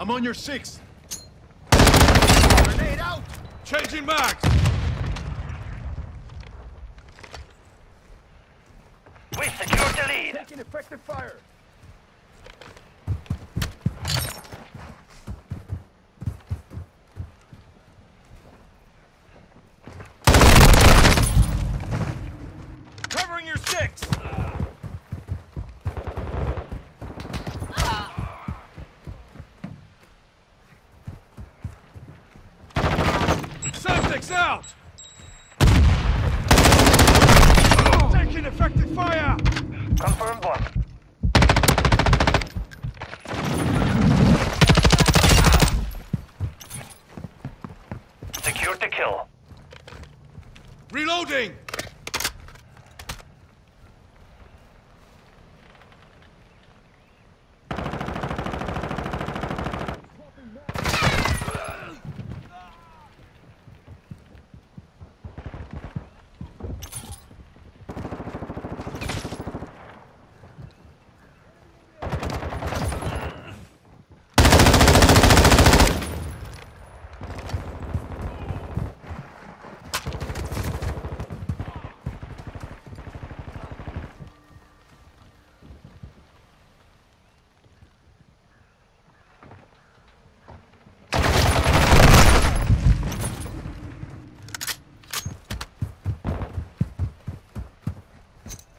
I'm on your six. Grenade out! Changing mags! We secured the lead. Taking effective fire! Covering your six! Semtex out! Taking effective fire! Confirmed one. Secured the kill. Reloading!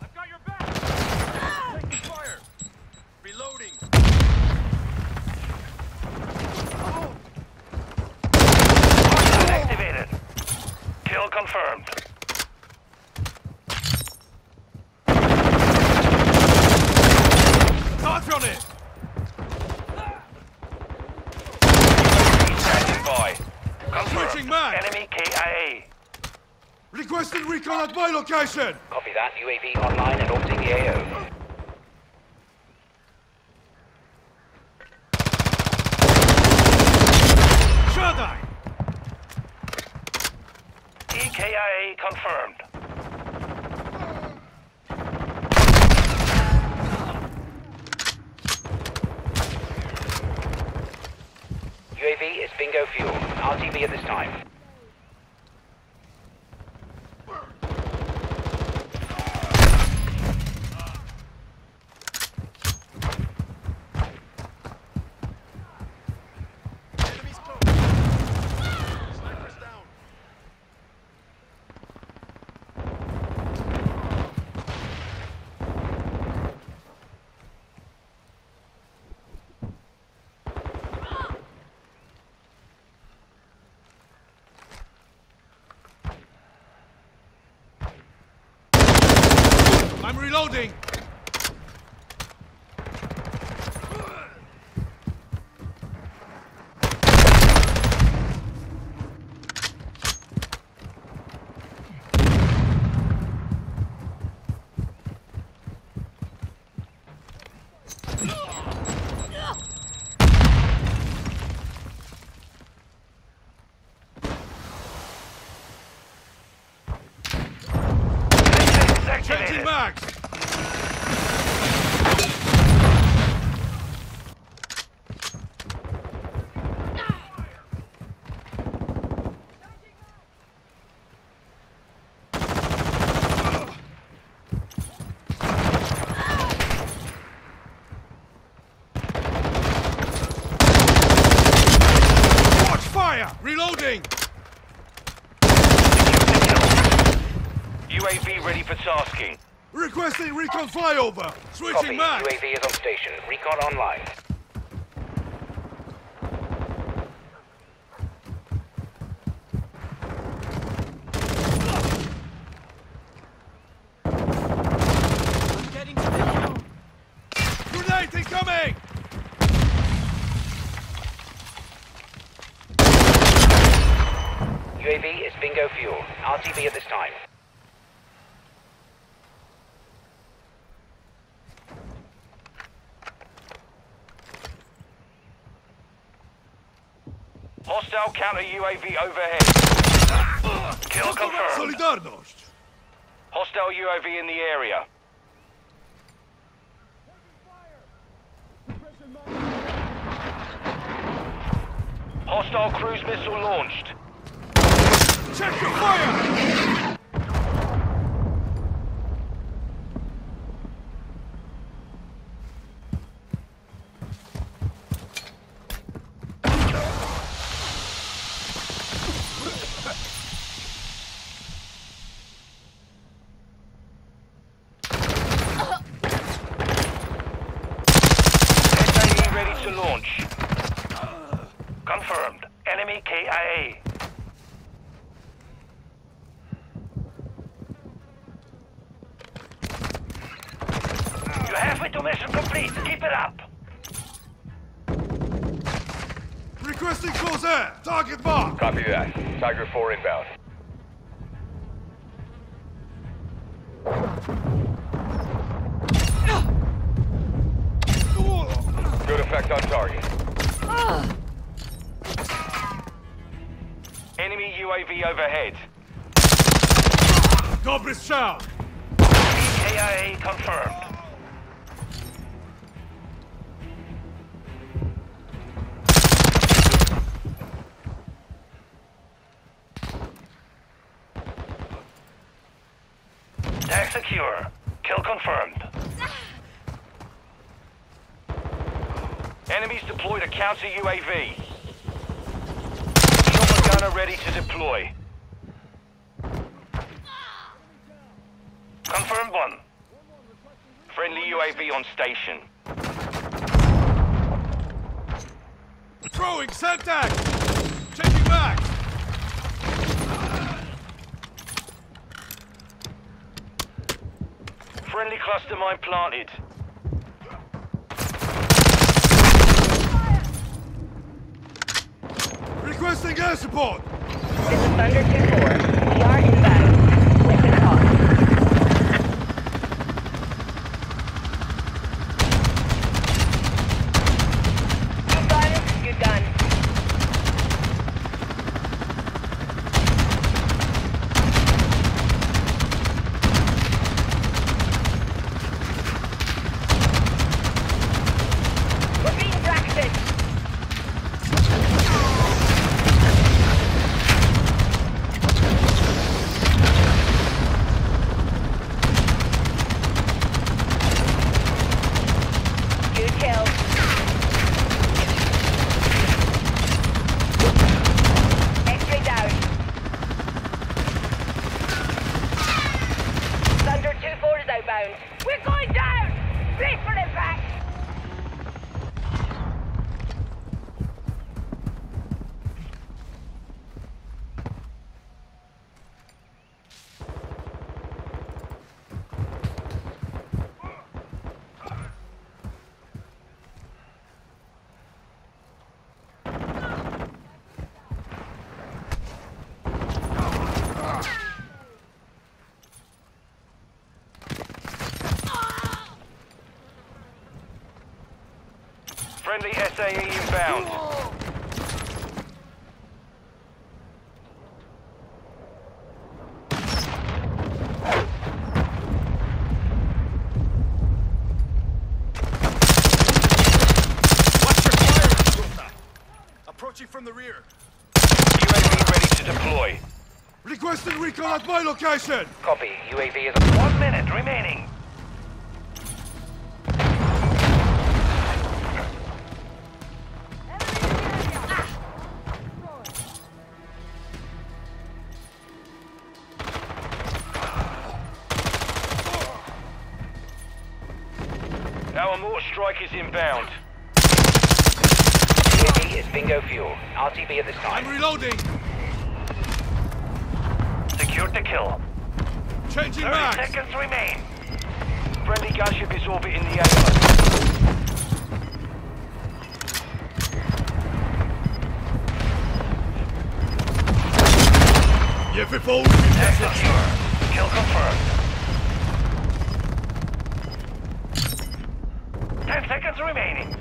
I've got your back! Taking fire! Reloading! Activated. Kill confirmed. Touch on it! Standing by. Confirmed. Switching mag. Enemy KIA. At my location! Copy that. UAV online and orbiting the AO. EKIA confirmed. UAV is bingo fuel. RTB at this time. I'm reloading! Changing Activated. mags! Watch fire! Reloading! UAV ready for tasking. Requesting recon flyover! Switching Copy. mags! UAV is on station. Recon online. Incoming! UAV is bingo fuel. RTB at this time. Hostile counter UAV overhead. Kill confirmed. Solidarność! Hostile UAV in the area. Hostile cruise missile launched. Check your fire! SAE ready to launch. Confirmed. Enemy KIA. You're halfway to mission complete. Keep it up. Requesting close air! Target mark! Copy that. Tiger 4 inbound. Effect on target. Enemy UAV overhead. Dobry strzał! KIA confirmed. Tag secure. Kill confirmed. Enemies deployed a counter UAV. Chopper gunner ready to deploy. Confirmed one. Friendly UAV on station. Throwing Semtex! Changing back! Friendly cluster mine planted. Requesting air support! This is Thunder 2-4. We are inbound. Friendly SAE inbound. Watch your fire, Rota. Approaching from the rear. UAV ready to deploy. Requesting recon at my location! Copy. UAV is One minute remaining. Is inbound. UAV is bingo fuel. RTB at this time. I'm reloading! Secured the kill. Changing 30 back! seconds remain. Friendly gunship is orbiting the AO. Nie wywołuj Tag secure. Remaining.